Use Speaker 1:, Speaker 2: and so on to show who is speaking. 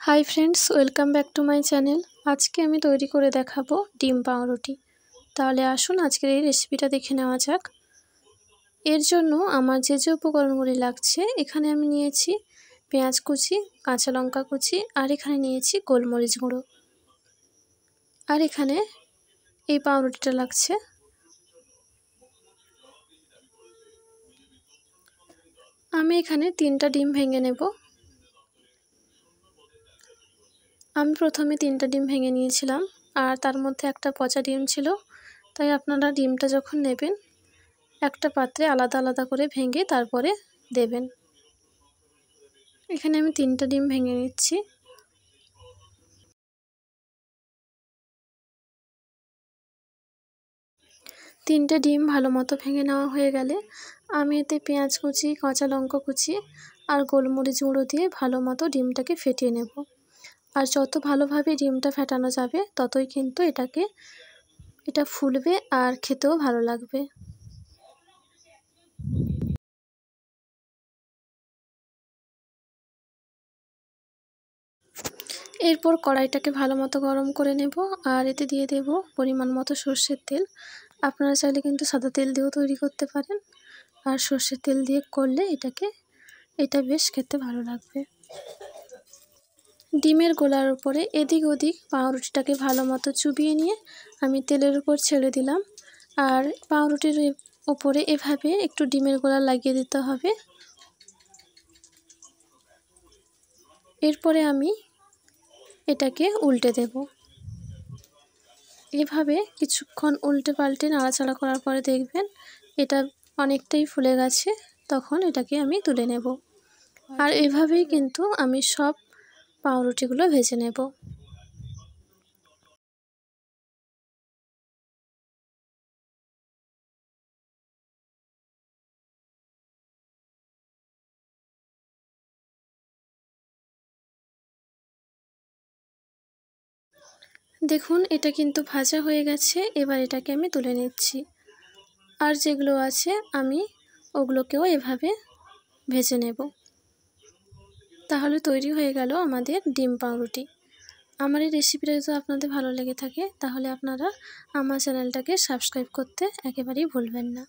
Speaker 1: Hi friends, welcome back to my channel. আজকে আমি তৈরি করে দেখাবো ডিম পাউরুটি। তাহলে আসুন আজকের এই রেসিপিটা দেখে নেওয়া যাক। এর জন্য আমার যে যে উপকরণগুলি লাগছে, এখানে আমি নিয়েছি পেঁয়াজ কুচি, কাঁচা লঙ্কা কুচি, আর এখানে নিয়েছি গোলমরিচ গুঁড়ো। আর এখানে এই পাউরুটিটা লাগছে। আমি এখানে তিনটা ডিম ভেঙে নেব। আমি প্রথমে তিনটা ডিম ভেঙে নিয়েছিলাম, আর তার মধ্যে একটা পচা ডিম ছিল। তাই আপনারা ডিমটা যখন নেবেন, একটা পাত্রে আলাদা আলাদা করে ভেঙে তারপরে দেবেন। এখানে আমি তিনটা ডিম ভেঙে নিচ্ছি। তিনটে ডিম ভালো মতো ভেঙে নেওয়া হয়ে গেলে আমি এতে পেঁয়াজ কুচি, কাঁচা লঙ্কা কুচি আর গোলমরিচ গুঁড়ো দিয়ে ভালো মতো ডিমটাকে ফেটিয়ে নেব। আর যত ভালোভাবে ডিমটা ফেটানো যাবে, ততই কিন্তু এটাকে, এটা ফুলবে আর খেতেও ভালো লাগবে। এরপর কড়াইটাকে ভালো মতো গরম করে নেব আর এতে দিয়ে দেব পরিমাণ মতো সর্ষের তেল। আপনারা চাইলে কিন্তু সাদা তেল দিয়েও তৈরি করতে পারেন। আর সর্ষের তেল দিয়ে করলে এটাকে, এটা বেশ খেতে ভালো লাগবে। ডিমের গোলার উপরে এদিক ওদিক পাউরুটিটাকে ভালো মতো চুবিয়ে নিয়ে আমি তেলের উপর ছেড়ে দিলাম। আর পাউরুটির ওপরে এভাবে একটু ডিমের গোলা লাগিয়ে দিতে হবে। এরপরে আমি এটাকে উল্টে দেব। এভাবে কিছুক্ষণ উল্টে পাল্টে নাড়াচাড়া করার পরে দেখবেন এটা অনেকটাই ফুলে গেছে, তখন এটাকে আমি তুলে নেব। আর এভাবেই কিন্তু আমি সব পাউরুটিগুলো ভেজে নেব। দেখুন, এটা কিন্তু ভাজা হয়ে গেছে। এবার এটাকে আমি তুলে নিচ্ছি। আর যেগুলো আছে, আমি ওগুলোকেও এভাবে ভেজে নেব। তাহলে তৈরি হয়ে গেল আমাদের ডিম পাউরুটি। আমার এই রেসিপিটা যদি আপনাদের ভালো লেগে থাকে, তাহলে আপনারা আমার চ্যানেলটাকে সাবস্ক্রাইব করতে একেবারেই ভুলবেন না।